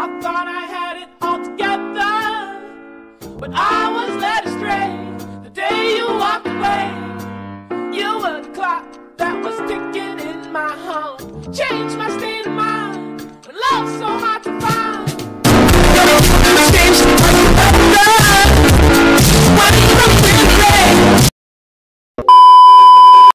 I thought I had it all together, but I was led astray the day you walked away. You were the clock that was ticking in my home. Changed my.